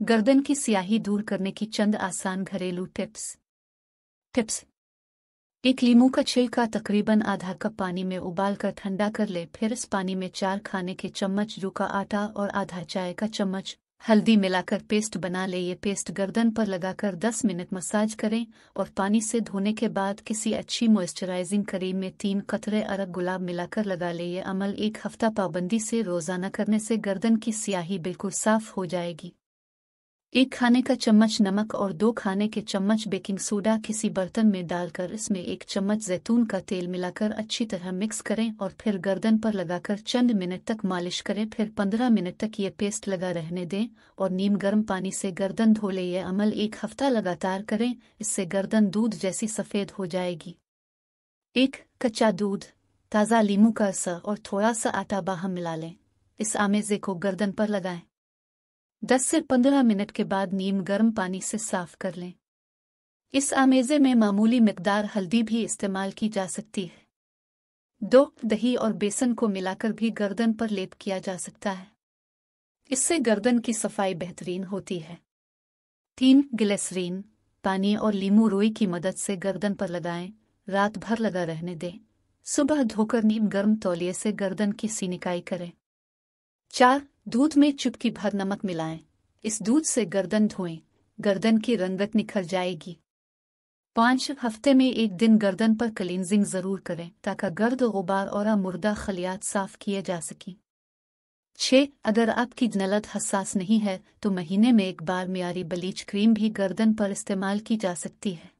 गर्दन की स्याही दूर करने की चंद आसान घरेलू टिप्स। टिप्स। एक लीमू का छिलका तकरीबन आधा कप पानी में उबाल कर ठंडा कर ले, फिर इस पानी में चार खाने के चम्मच जू का आटा और आधा चाय का चम्मच हल्दी मिलाकर पेस्ट बना ले। ये पेस्ट गर्दन पर लगाकर 10 मिनट मसाज करें और पानी से धोने के बाद किसी अच्छी मॉइस्चराइजिंग क्रीम में तीन कतरे अरग गुलाब मिलाकर लगा ले। ये अमल एक हफ़्ता पाबंदी से रोज़ाना करने से गर्दन की स्याही बिल्कुल साफ़ हो जाएगी। एक खाने का चम्मच नमक और दो खाने के चम्मच बेकिंग सोडा किसी बर्तन में डालकर इसमें एक चम्मच जैतून का तेल मिलाकर अच्छी तरह मिक्स करें और फिर गर्दन पर लगाकर चंद मिनट तक मालिश करें। फिर पंद्रह मिनट तक ये पेस्ट लगा रहने दें और नीम गर्म पानी से गर्दन धो ले। ये अमल एक हफ़्ता लगातार करें, इससे गर्दन दूध जैसी सफ़ेद हो जाएगी। एक कच्चा दूध, ताज़ा लीमू का असर और थोड़ा सा आटा बाहम मिला लें। इस आमेजे को गर्दन पर लगाएँ। दस से पंद्रह मिनट के बाद नीम गर्म पानी से साफ़ कर लें। इस आमेजे में मामूली मकदार हल्दी भी इस्तेमाल की जा सकती है। दो, दही और बेसन को मिलाकर भी गर्दन पर लेप किया जा सकता है। इससे गर्दन की सफ़ाई बेहतरीन होती है। तीन, ग्लेसरीन, पानी और लीमू रोई की मदद से गर्दन पर लगाएँ, रात भर लगा रहने दें। सुबह धोकर नीम गर्म तौलिए से गर्दन की सीनिकाई करें। चार दूध में चुपकी भर नमक मिलाएँ। इस दूध से गर्दन धोएँ। गर्दन की रंगत निखर जाएगी। पाँच हफ़्ते में एक दिन गर्दन पर क्लींजिंग ज़रूर करें ताकि गर्द, गुबार और मुर्दा खलियात साफ़ किए जा सकें। छः अगर आपकी नलद हसास नहीं है तो महीने में एक बार म्यारी बलीच क्रीम भी गर्दन पर इस्तेमाल की जा सकती है।